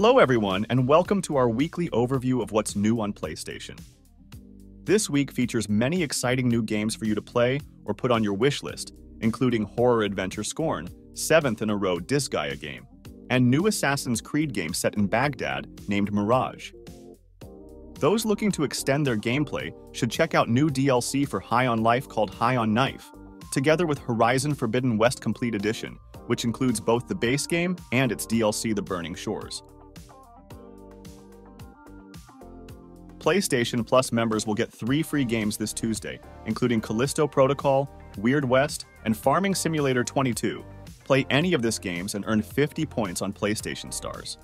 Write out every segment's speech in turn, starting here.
Hello, everyone, and welcome to our weekly overview of what's new on PlayStation. This week features many exciting new games for you to play or put on your wish list, including horror adventure Scorn, seventh in a row Disgaea game, and new Assassin's Creed game set in Baghdad named Mirage. Those looking to extend their gameplay should check out new DLC for High on Life called High on Knife, together with Horizon Forbidden West Complete Edition, which includes both the base game and its DLC The Burning Shores. PlayStation Plus members will get three free games this Tuesday, including Callisto Protocol, Weird West, and Farming Simulator 22. Play any of these games and earn 50 points on PlayStation Stars.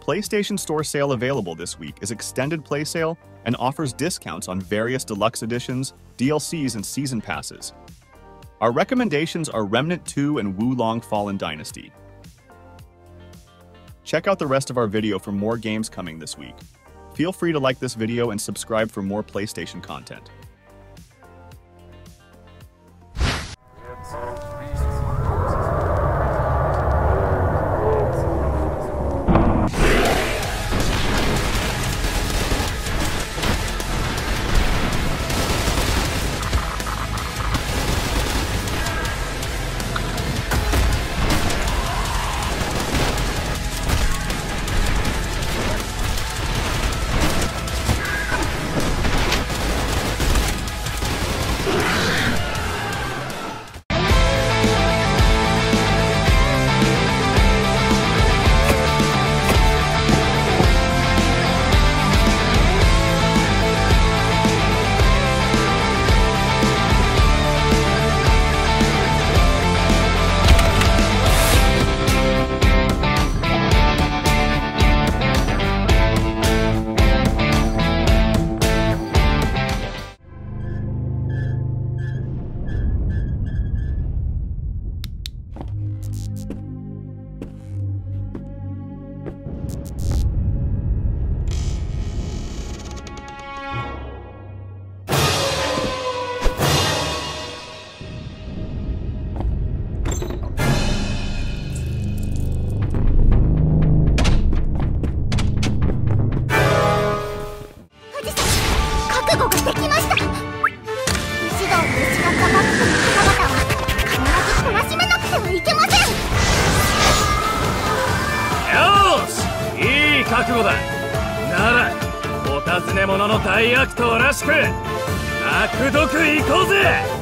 PlayStation Store sale available this week is Extended Play Sale and offers discounts on various deluxe editions, DLCs, and season passes. Our recommendations are Remnant 2 and Wo Long Fallen Dynasty. Check out the rest of our video for more games coming this week. Feel free to like this video and subscribe for more PlayStation content. 覚悟だ。ならお尋ね者の大悪党らしく悪毒行こうぜ。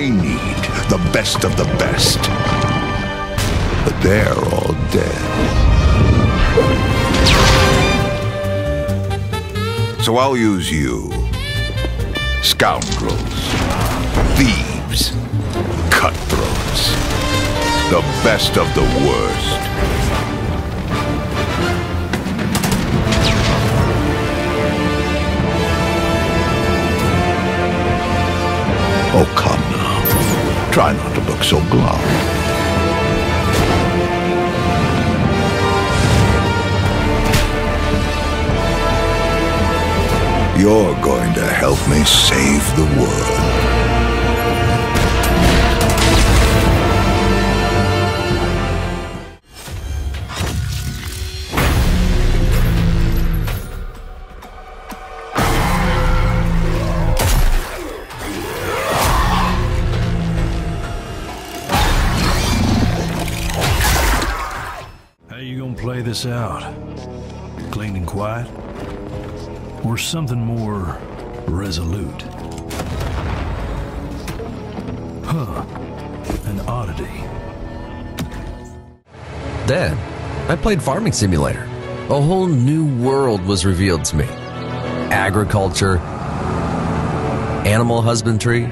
I need the best of the best. But they're all dead. So I'll use you. Scoundrels. Thieves. Cutthroats. The best of the worst. Oh, come. Try not to look so glum. You're going to help me save the world. Play this out? Clean and quiet? Or something more resolute? Huh. An oddity. Then, I played Farming Simulator. A whole new world was revealed to me. Agriculture, animal husbandry,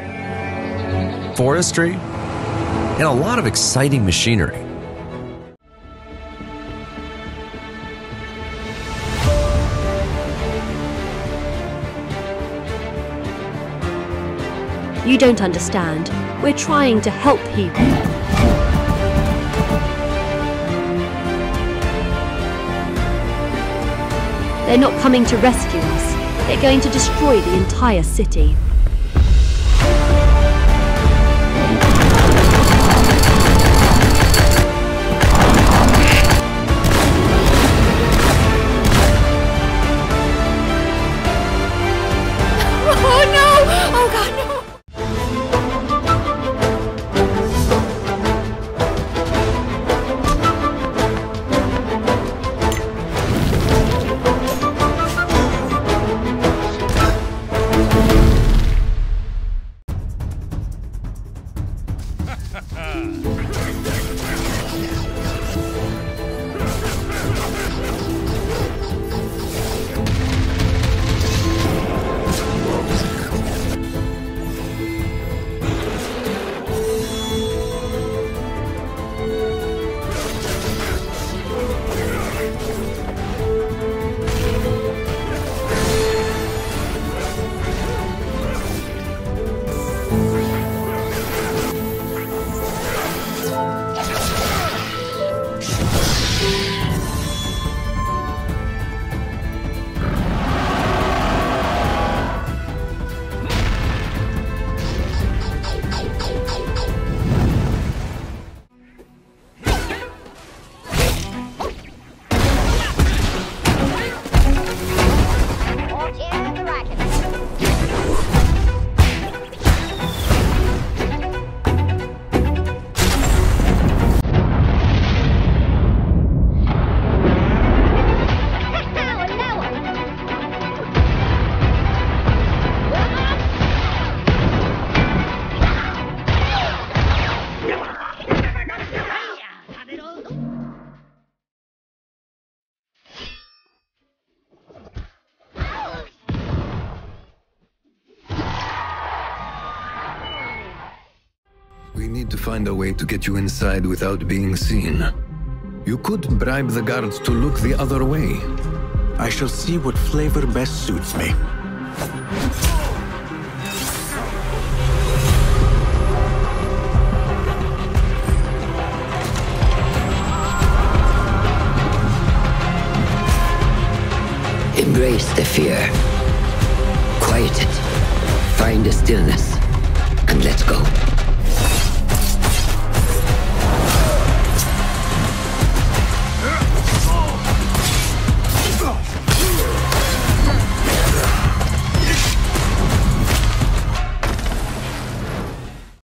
forestry, and a lot of exciting machinery. You don't understand. We're trying to help people. They're not coming to rescue us. They're going to destroy the entire city. We need to find a way to get you inside without being seen. You could bribe the guards to look the other way. I shall see what flavor best suits me. Embrace the fear. Quiet it. Find a stillness.